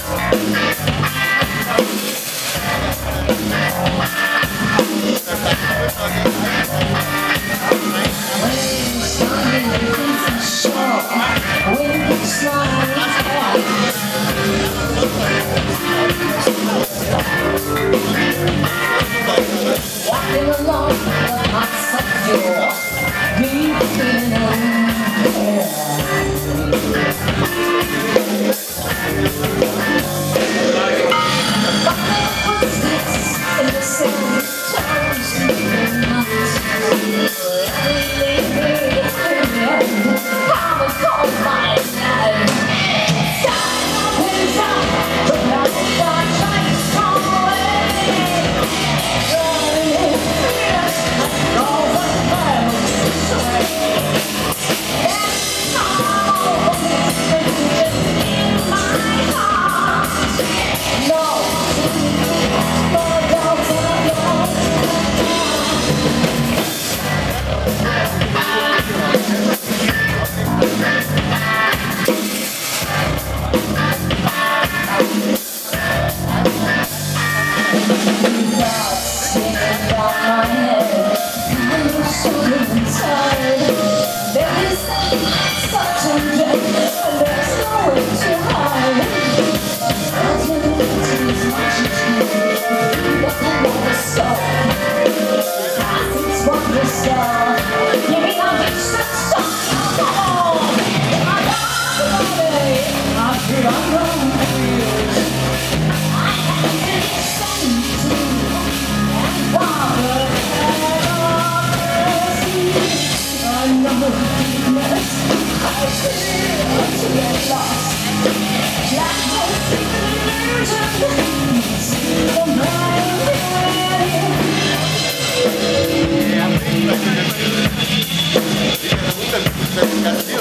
Thank Gracias.